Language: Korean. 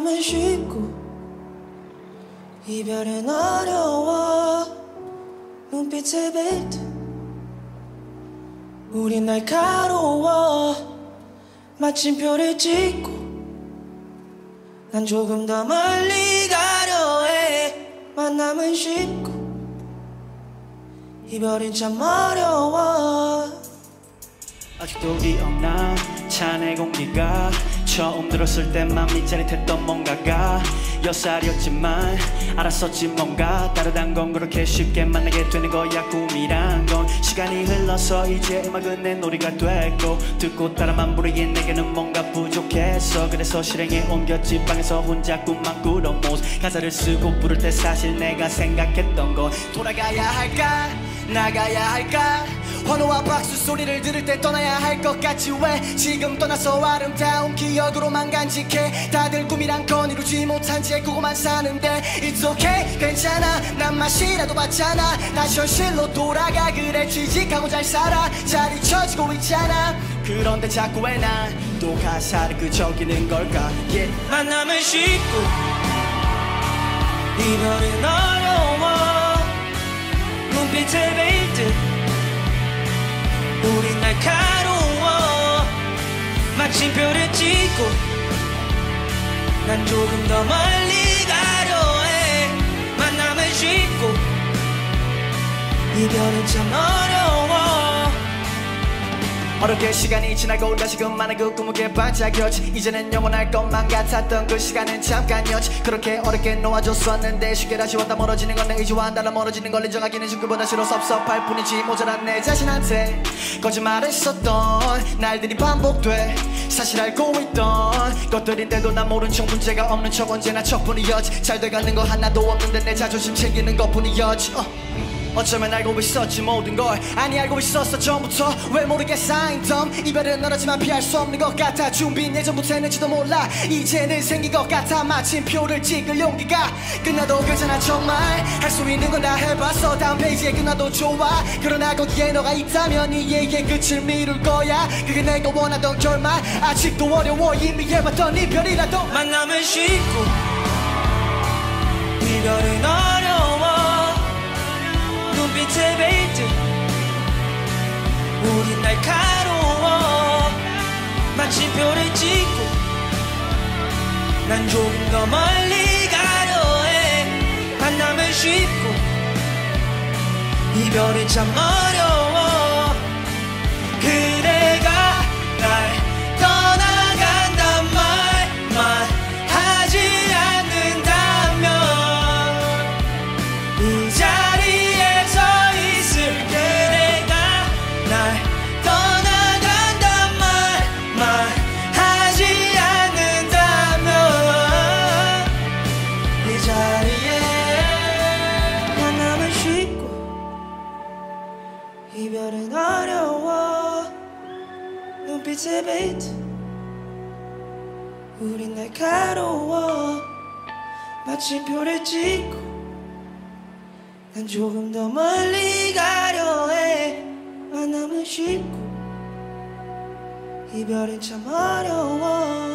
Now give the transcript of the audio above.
만남은 쉽고 이별은 어려워. 눈빛에 뱉듯 우린 날카로워. 마침표를 찍고 난 조금 더 멀리 가려 해. 만남은 쉽고 이별은 참 어려워. 아직도 기억나. 차내 공기가 처음 들었을 때만 밑자릿했던 뭔가가 여 살이었지만 알았었지 뭔가 다르단 건 그렇게 쉽게 만나게 되는 거야 꿈이란 건 시간이 흘러서 이제 음악은 내 놀이가 됐고 듣고 따라만 부르긴 내게는 뭔가 부족했어 그래서 실행에 옮겼지 방에서 혼자 꿈만 꾸던 모습 가사를 쓰고 부를 때 사실 내가 생각했던 건 돌아가야 할까 나가야 할까 환호와 박수 소리를 들을 때 떠나야 할 것 같지 왜? 지금 떠나서 아름다운 기억으로만 간직해. 다들 꿈이란 건 이루지 못한 채 꾸고만 사는데 It's okay 괜찮아. 난 맛이라도 봤잖아. 다시 현실로 돌아가. 그래 취직하고 잘 살아. 잘 잊혀지고 있잖아. 그런데 자꾸 왜 난 또 가사를 그저기는 걸까? yeah. 만남은 쉽고 이별은 어려워. 눈빛에 난 조금 더 멀리 가려 해. 만남은 쉽고 이별은 참 어려워 어렵게 시간이 지나고 다시금 많은 그 꿈에게 반짝였지. 이제는 영원할 것만 같았던 그 시간은 잠깐이었지. 그렇게 어렵게 놓아줬었는데 쉽게 다시 왔다 멀어지는 건 내 의지와 한 달러 멀어지는 걸 인정하기는 좀 그보다 싫어 섭섭할 뿐이지 모자란 내 자신한테 거짓말했었던 날들이 반복돼 사실 알고 있던 것들인데도 난 모른 척 문제가 없는 척 언제나 척뿐이었지. 잘 돼가는 거 하나도 없는데 내 자존심 챙기는 것뿐이었지. 어. 어쩌면 알고 있었지 모든 걸. 아니 알고 있었어 전부터. 왜 모르게 쌓인 덤? 이별은 너라지만 피할 수 없는 것 같아. 준비 예전부터 했는지도 몰라. 이제는 생긴 것 같아. 마침 표를 찍을 용기가 끝나도 괜찮아. 정말 할 수 있는 건 다 해봤어. 다음 페이지에 끝나도 좋아. 그러나 거기에 너가 있다면 이에게 끝을 미룰 거야. 그게 내가 원하던 결말. 아직도 어려워. 이미 해봤던 이별이라도. 만남은 쉽고 이별은 마침표를 찍고 난 조금 더 멀리 가려 해. 만남은 쉽고 이별은 참 어려워. 그 이별은 어려워. 눈빛에 뱉듯 우린 날카로워. 마침표를 찍고 난 조금 더 멀리 가려 해. 만남은 쉽고 이별은 참 어려워